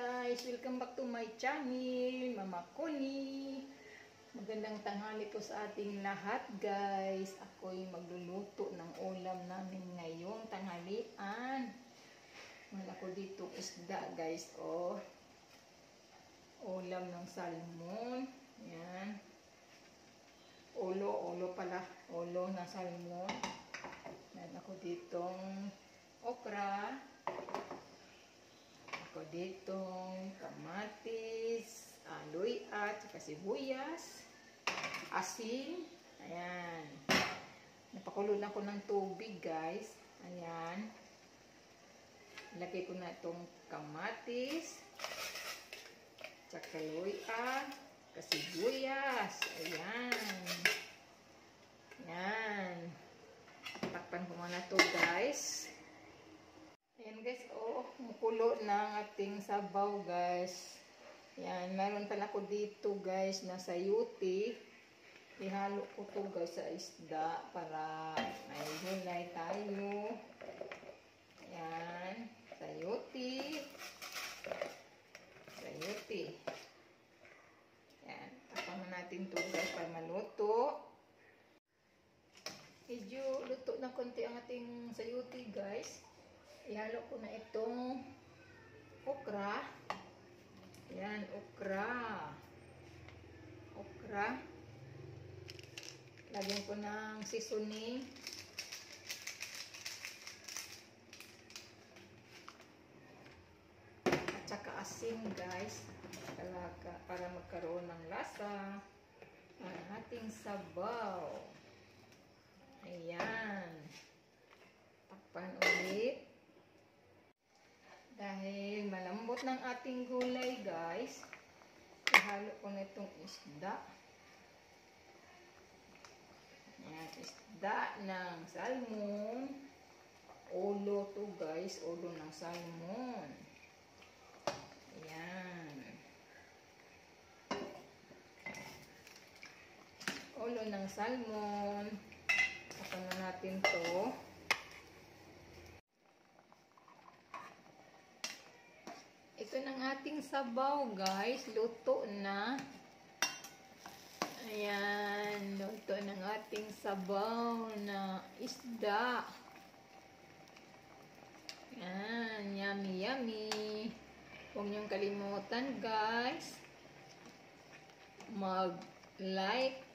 guys! Welcome back to my channel, Mama Connie. Magandang tanghali po sa ating lahat guys. Ako'y magluluto ng ulam namin ngayong tanghalian. Wala ko dito isda guys. Oh. Ulam ng salmon. Yan. Ulo, ulo pala. Ulo ng salmon. Ako ditong okra. Ako ditong kamatis, aloy at saka sibuyas, asin. Ayan. Napakulo lang ko ng tubig, guys. Ayan. Ilagay ko na itong kamatis, saka aloy at kasibuyas. Ayan. Ayan. Takpan ko muna to guys. Ayan guys, oh, mukulo ng ating sabaw guys. Yan, meron pala ko dito guys na sayuti. Ihalo ko to guys sa isda para may gulay tayo. Yan, sayuti. Sayuti. Yan, tapang natin to guys para maluto. Medyo luto na konti ang ating sayuti guys ihalo ko na itong okra. Yan, okra. Okra. Lagyan ko ng seasoning. At saka asin, guys. Talaga, para magkaroon ng lasa. Ang ating sabaw. Ayan. Takpan ulit. Dahil malambot ng ating gulay, guys, ihalo ko na itong isda. Ayan, isda ng salmon. Ulo to, guys. Ulo ng salmon. Ayan. Ulo ng salmon. Na natin to. Ito ng ating sabaw, guys. Luto na. Ayan. Luto ng ating sabaw na isda. Ayan. Yummy, yummy. Huwag niyong kalimutan, guys. Mag-like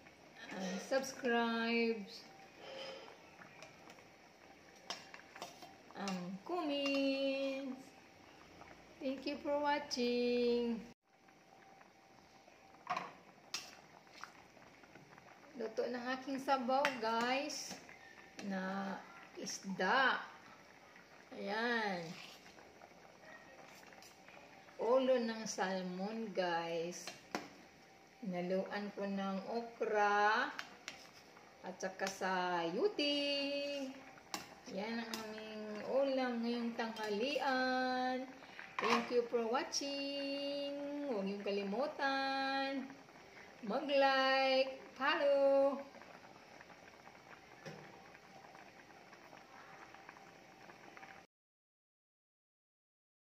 and subscribe. Ang comments. Thank you for watching. Luto ng aking sabaw, guys. Na isda. Ayan. Ulo ng salmon, guys. Naluan ko ng okra. At saka sa yuti. Yan ang aming ulam ngayong tanghalian. Thank you for watching. Huwag niyong kalimutan. Mag-like, follow,